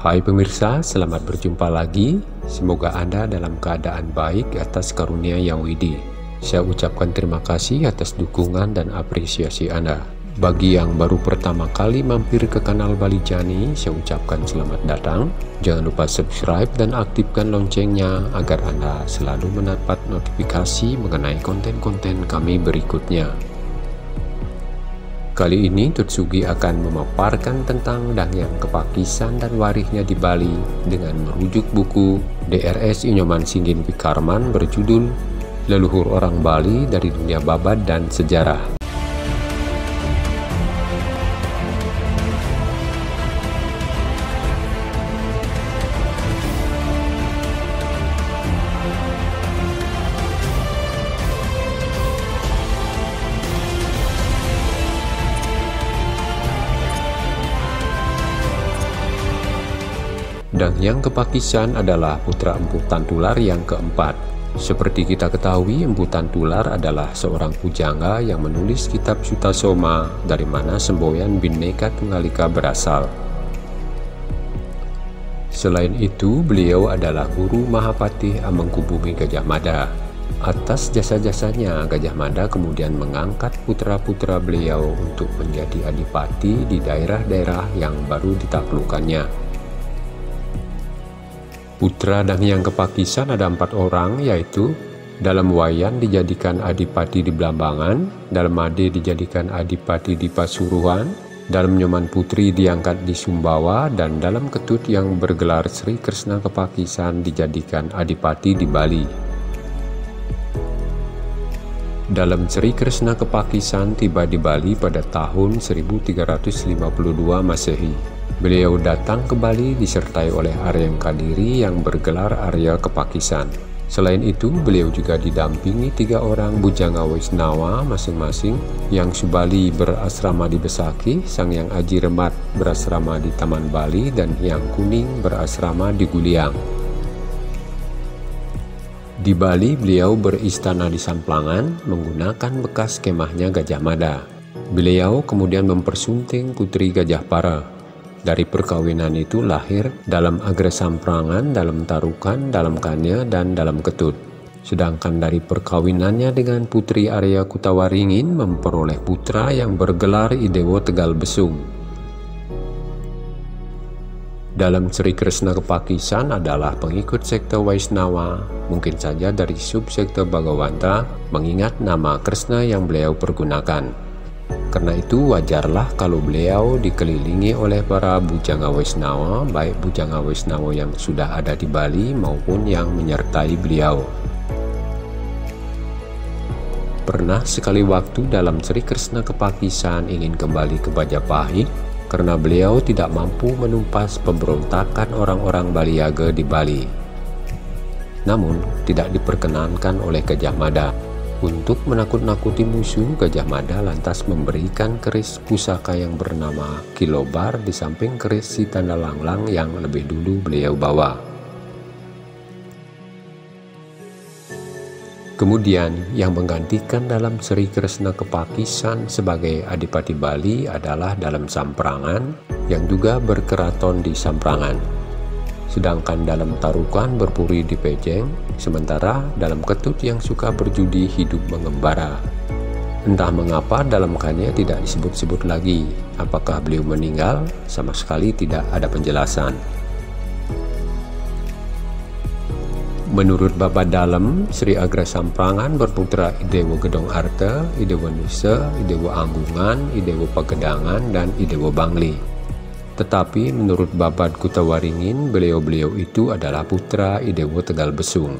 Hai pemirsa, selamat berjumpa lagi. Semoga Anda dalam keadaan baik atas karunia yang widi. Saya ucapkan terima kasih atas dukungan dan apresiasi Anda. Bagi yang baru pertama kali mampir ke kanal Bali Jani, saya ucapkan selamat datang. Jangan lupa subscribe dan aktifkan loncengnya agar Anda selalu mendapat notifikasi mengenai konten-konten kami berikutnya. Kali ini Tutsugi akan memaparkan tentang Dangyang Kepakisan dan warihnya di Bali dengan merujuk buku DRS Inyoman Singgin Pikarman berjudul Leluhur Orang Bali dari Dunia Babat dan Sejarah. Dan yang kepakisan adalah putra Empu Tantular yang keempat. Seperti kita ketahui, Empu Tantular adalah seorang pujangga yang menulis kitab Sutasoma dari mana semboyan Bhinneka Tunggalika berasal. Selain itu, beliau adalah guru Mahapatih Amengkubumi Gajah Mada. Atas jasa-jasanya, Gajah Mada kemudian mengangkat putra-putra beliau untuk menjadi adipati di daerah-daerah yang baru ditaklukkannya. Putra dan yang kepakisan ada empat orang yaitu dalam Wayan dijadikan adipati di Belambangan, dalam Ade dijadikan adipati di Pasuruan, dalam Nyoman Putri diangkat di Sumbawa, dan dalam Ketut yang bergelar Sri Kresna Kepakisan dijadikan adipati di Bali. Dalam Sri Kresna Kepakisan tiba di Bali pada tahun 1352 Masehi. Beliau datang ke Bali disertai oleh Arya Kadiri yang bergelar Arya Kepakisan. Selain itu, beliau juga didampingi tiga orang bujanga Wisnawa masing-masing, yang Subali berasrama di Besaki, Sang Yang Aji Remat berasrama di Taman Bali, dan Yang Kuning berasrama di Guliang. Di Bali, beliau beristana di Samplangan menggunakan bekas kemahnya Gajah Mada. Beliau kemudian mempersunting putri Gajah Para dari perkawinan itu lahir dalam agresamprangan, dalam tarukan, dalam kanya, dan dalam ketut. Sedangkan dari perkawinannya dengan Putri Arya Kutawaringin memperoleh putra yang bergelar Idewo Tegal Besung. Dalam Sri Krishna Kepakisan adalah pengikut sekte Waisnawa, mungkin saja dari subsekte Bhagawanta, mengingat nama Krishna yang beliau pergunakan. Karena itu wajarlah kalau beliau dikelilingi oleh para bujanga Wisnawa, baik bujanga Wisnawa yang sudah ada di Bali maupun yang menyertai beliau. Pernah sekali waktu dalam Sri Krishna Kepakisan ingin kembali ke Bajapahit karena beliau tidak mampu menumpas pemberontakan orang-orang Baliaga di Bali. Namun, tidak diperkenankan oleh Gajah Mada untuk menakut-nakuti musuh, Gajah Mada lantas memberikan keris pusaka yang bernama Kilobar di samping keris si tanda langlang yang lebih dulu beliau bawa. Kemudian yang menggantikan dalam Sri Kresna Kepakisan sebagai Adipati Bali adalah dalam Samprangan yang juga berkeraton di Samprangan sedangkan dalam tarukan berpuri di pejeng, sementara dalam ketut yang suka berjudi hidup mengembara. Entah mengapa dalam kannya tidak disebut-sebut lagi, apakah beliau meninggal, sama sekali tidak ada penjelasan. Menurut Bapak Dalam, Sri Agra Samprangan berputra Idewo Gedong Arte, Idewo Nusa, Idewo Anggungan, Idewo Pagedangan, dan Idewo Bangli. Tetapi menurut Babat Kutawaringin, beliau-beliau itu adalah putra Idewo Tegal Besung.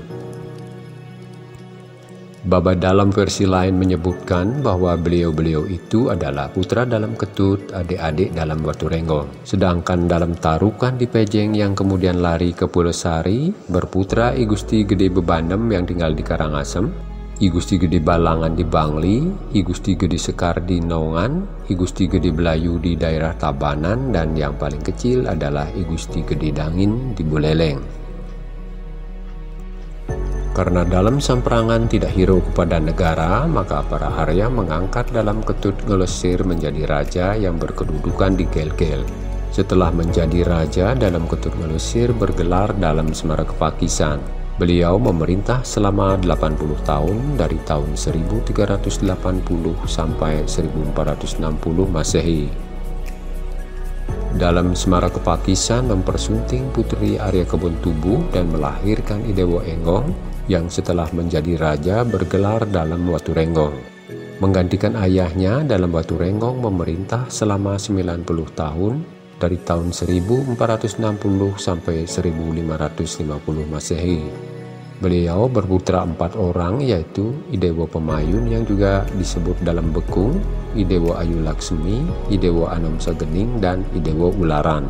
Babat dalam versi lain menyebutkan bahwa beliau-beliau itu adalah putra dalam ketut, adik-adik dalam batu renggong. Sedangkan dalam tarukan di Pejeng yang kemudian lari ke Pulau Sari, berputra Igusti Gede Bebandem yang tinggal di Karangasem, I Gusti Gede Balangan di Bangli, I Gusti Gede Sekar di Naungan, I Gusti Gede Belayu di daerah Tabanan, dan yang paling kecil adalah I Gusti Gede Dangin di Buleleng. Karena dalam samperangan tidak hero kepada negara, maka para Arya mengangkat dalam ketut Ngelesir menjadi raja yang berkedudukan di Gel-Gel. Setelah menjadi raja dalam keturunan Mesir bergelar dalam Semara Kepakisan. Beliau memerintah selama 80 tahun dari tahun 1380 sampai 1460 Masehi. Dalam Semara Kepakisan mempersunting putri Arya Kebun Tubuh dan melahirkan Idewo Enggong yang setelah menjadi raja bergelar dalam Watu Renggong. Menggantikan ayahnya dalam Watu Renggong memerintah selama 90 tahun dari tahun 1460 sampai 1550 Masehi. Beliau berputra empat orang yaitu Idewo Pemayun yang juga disebut dalam Bekung, Idewo Ayu Laksmi, Idewo Anom Sagening, dan Idewo Ularan.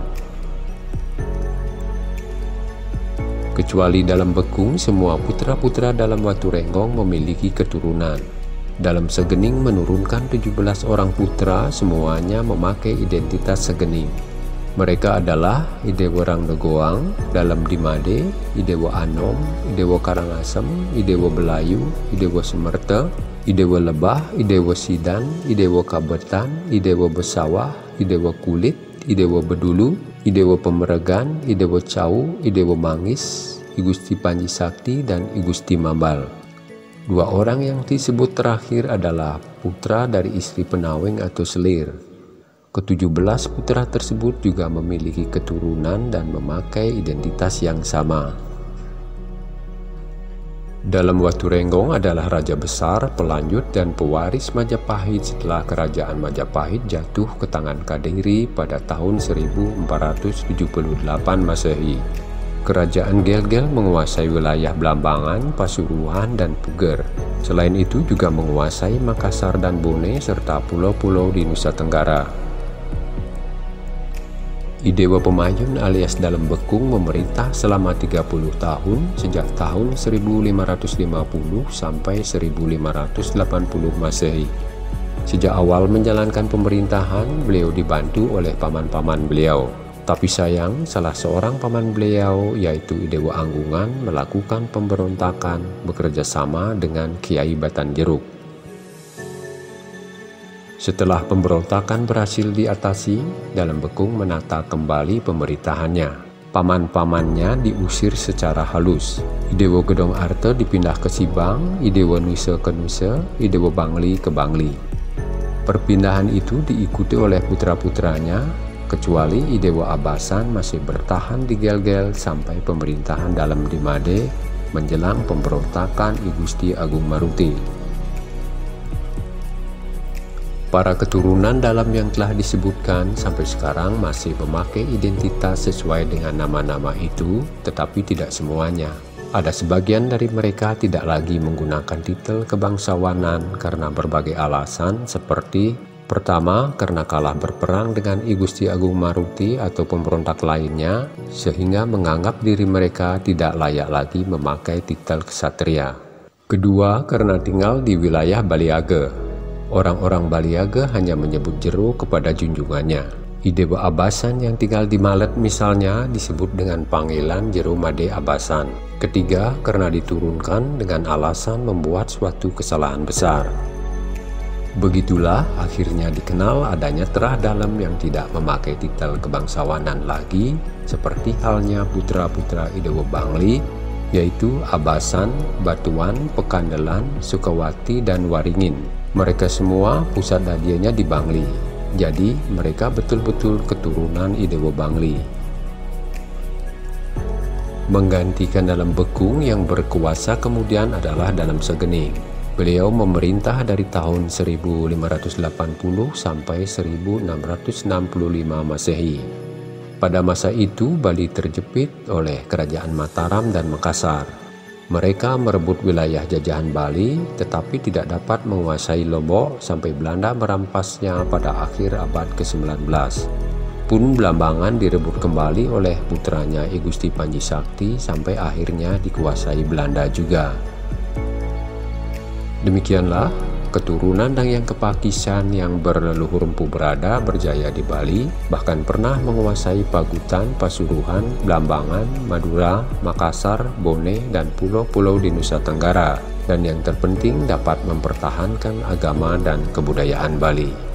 Kecuali dalam Bekung, semua putra-putra dalam Watu Renggong memiliki keturunan. Dalam Segening menurunkan 17 orang putra, semuanya memakai identitas Segening. Mereka adalah Idewo Rangnegoang dalam Dimade, Idewo Anom, Idewo Karangasem, Idewo Belayu, Idewo Semerta, Idewo Lebah, Idewo Sidan, Idewo Kabetan, Idewo Besawah, Idewo Kulit, Idewo Bedulu, Idewo Pemeregan, Idewo Cau, Idewo Mangis, Igusti Panji Sakti, dan Igusti Mambal. Dua orang yang disebut terakhir adalah putra dari istri penaweng atau selir, Ketujuh-belas putra tersebut juga memiliki keturunan dan memakai identitas yang sama. Dalam Watu Renggong adalah raja besar, pelanjut, dan pewaris Majapahit setelah kerajaan Majapahit jatuh ke tangan Kadiri pada tahun 1478 Masehi. Kerajaan Gelgel menguasai wilayah Blambangan, Pasuruan, dan Puger. Selain itu juga menguasai Makassar dan Bone serta pulau-pulau di Nusa Tenggara. Idewa Pemayun alias Dalam Bekung memerintah selama 30 tahun sejak tahun 1550 sampai 1580 Masehi. Sejak awal menjalankan pemerintahan, beliau dibantu oleh paman-paman beliau. Tapi sayang, salah seorang paman beliau, yaitu Idewa Anggungan, melakukan pemberontakan bekerja sama dengan Kiai Batan Jeruk. Setelah pemberontakan berhasil diatasi, Dalam Bekung menata kembali pemerintahannya. Paman-pamannya diusir secara halus. Idewo Gedong Arte dipindah ke Sibang, Idewo Nusa ke Nusa, Idewo Bangli ke Bangli. Perpindahan itu diikuti oleh putra-putranya, kecuali Idewo Abasan masih bertahan di Gel-Gel sampai pemerintahan dalam Dimade menjelang pemberontakan Igusti Agung Maruti. Para keturunan dalam yang telah disebutkan sampai sekarang masih memakai identitas sesuai dengan nama-nama itu, tetapi tidak semuanya. Ada sebagian dari mereka tidak lagi menggunakan titel kebangsawanan karena berbagai alasan seperti Pertama, karena kalah berperang dengan I Gusti Agung Maruti atau pemberontak lainnya, sehingga menganggap diri mereka tidak layak lagi memakai titel kesatria. Kedua, karena tinggal di wilayah Baliage, Orang-orang Baliaga hanya menyebut Jero kepada junjungannya. Idewa Abasan yang tinggal di Malet misalnya disebut dengan panggilan Jero Made Abasan. Ketiga, karena diturunkan dengan alasan membuat suatu kesalahan besar. Begitulah akhirnya dikenal adanya terah dalam yang tidak memakai titel kebangsawanan lagi, seperti halnya putra-putra Idewa Bangli, yaitu Abasan, Batuan, Pekandelan, Sukawati, dan Waringin. Mereka semua pusat hadiahnya di Bangli. Jadi mereka betul-betul keturunan Idewo Bangli. Menggantikan dalam Bekung yang berkuasa kemudian adalah dalam Segening. Beliau memerintah dari tahun 1580 sampai 1665 Masehi. Pada masa itu Bali terjepit oleh kerajaan Mataram dan Makassar. Mereka merebut wilayah jajahan Bali tetapi tidak dapat menguasai Lombok sampai Belanda merampasnya pada akhir abad ke-19. Pun Belambangan direbut kembali oleh putranya I Gusti Panji Sakti sampai akhirnya dikuasai Belanda juga. Demikianlah keturunan dan yang kepakisan yang berleluhur empu berada berjaya di Bali, bahkan pernah menguasai Pagutan, Pasuruan, Blambangan, Madura, Makassar, Bone, dan pulau-pulau di Nusa Tenggara, dan yang terpenting dapat mempertahankan agama dan kebudayaan Bali.